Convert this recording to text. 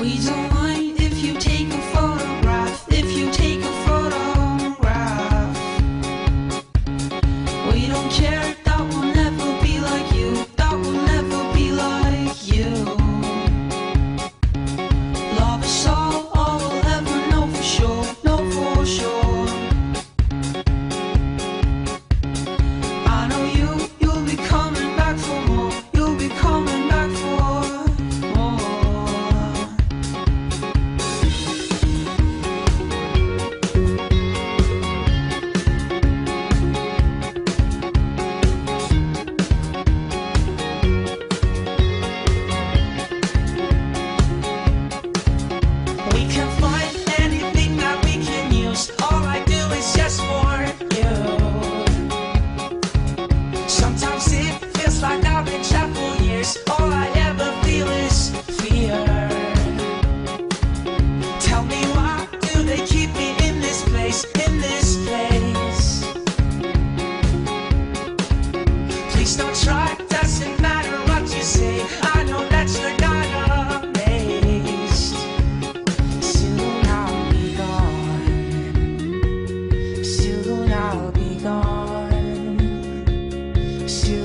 We don't. you